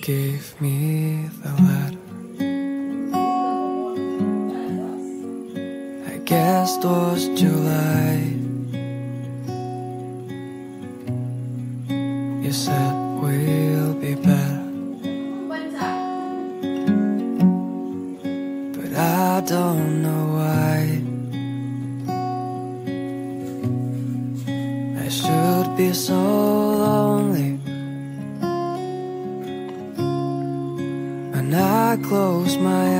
gave me the letter. I guess it was July. close my eyes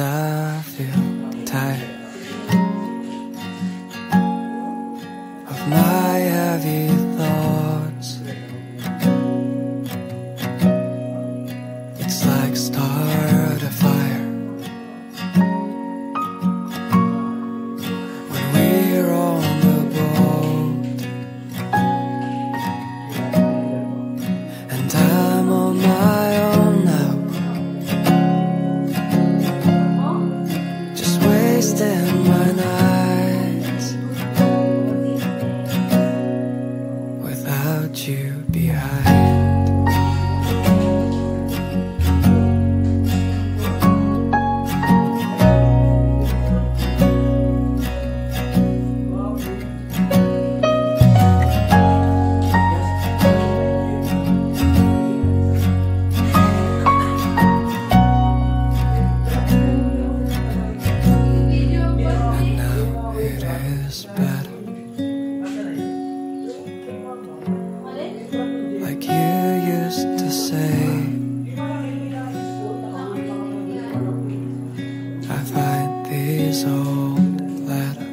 I feel tired Of my heavy you behind. I find these old letters.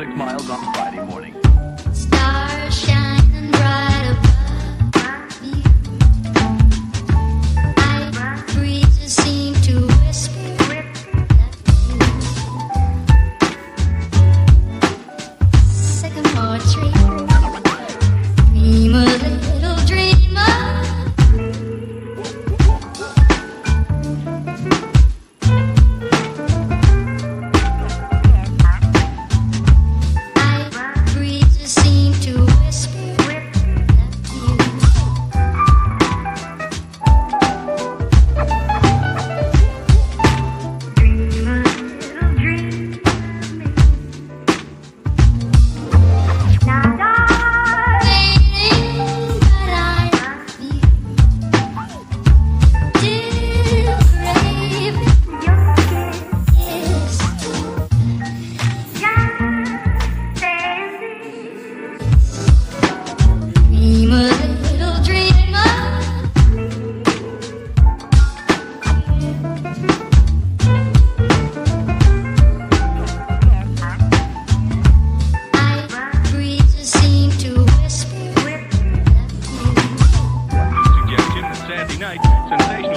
Six miles on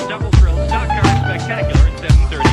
double thrill stock car spectacular at 7:30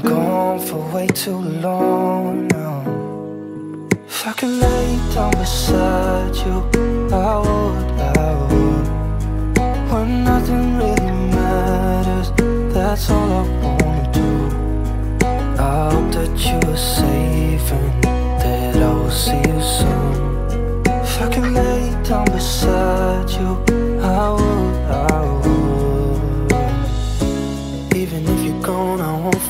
been gone for way too long now. If I could lay down beside you, I would, I would. When nothing really matters, that's all I wanna do. I hope that you are safe and that I will see you soon. If I can lay down beside you, I would, I would. Even if you're gone,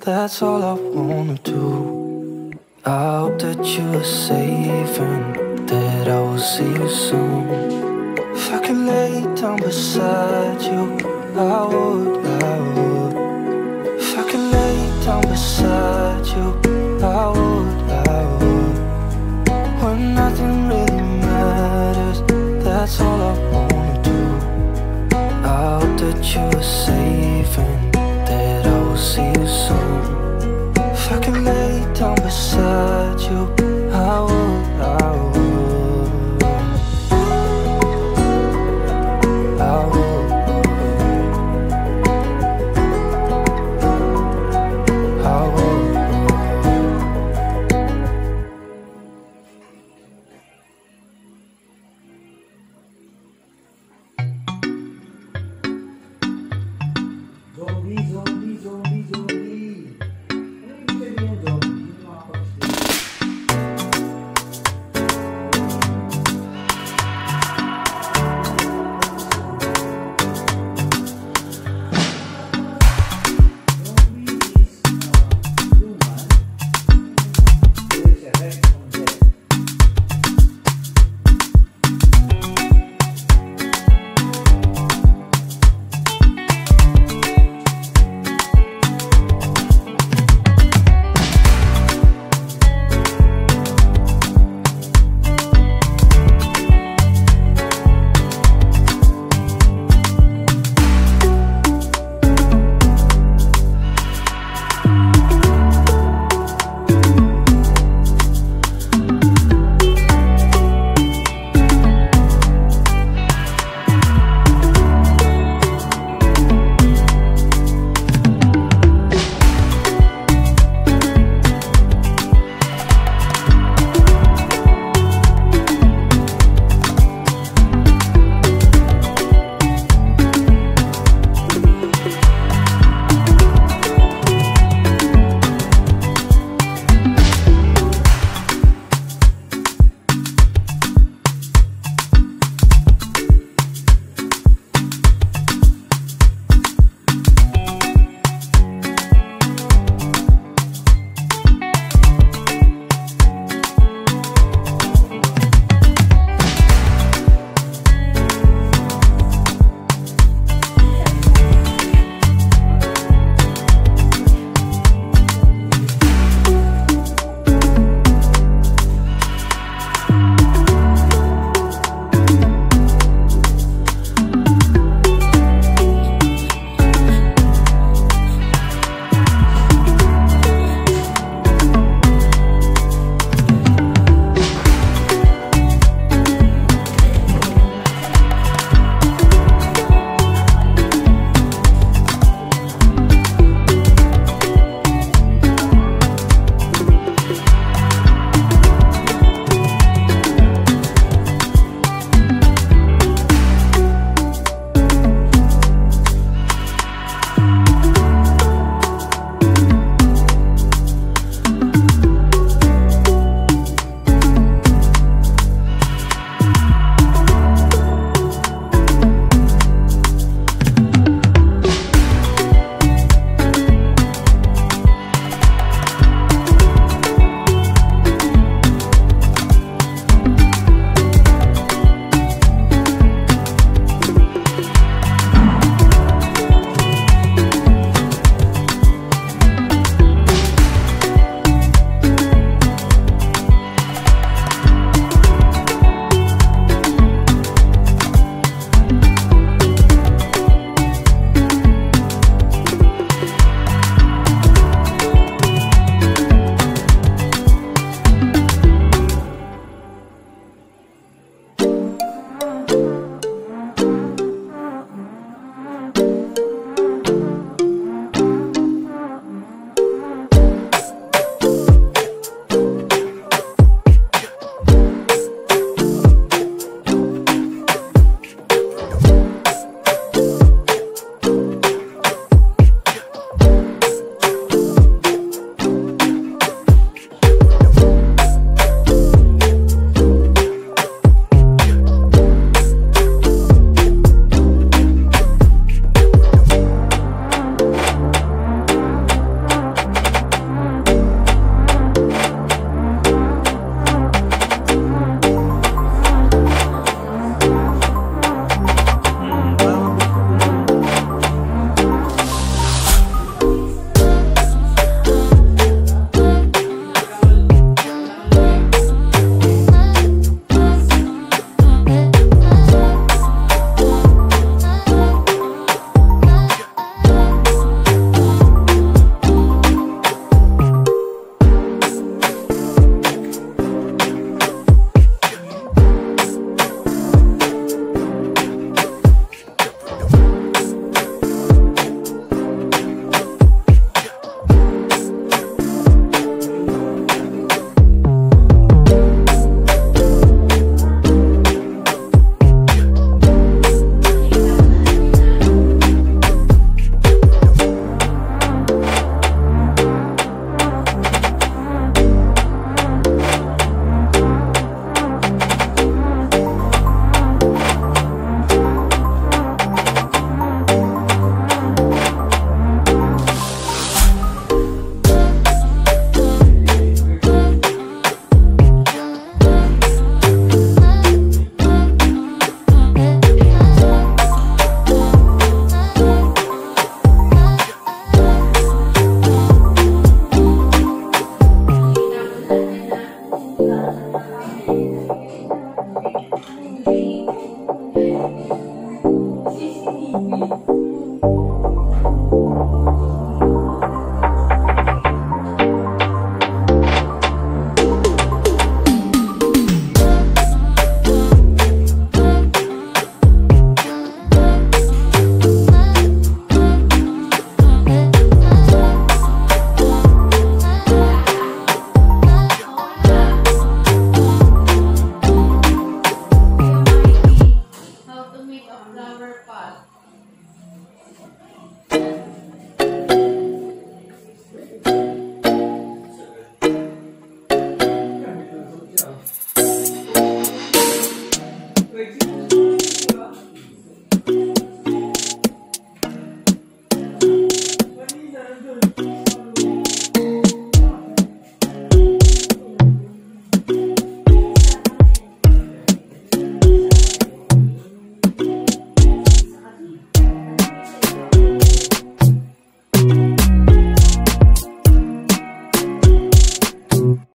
that's all I wanna do. I hope that you are safe and that I will see you soon. If I could lay down beside you, I would, I would.